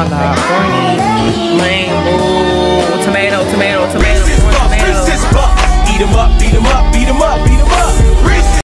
Hello, corny. Lame, ooh. Tomato, tomato, tomato, corn, tomato. eat 'em up, beat 'em up,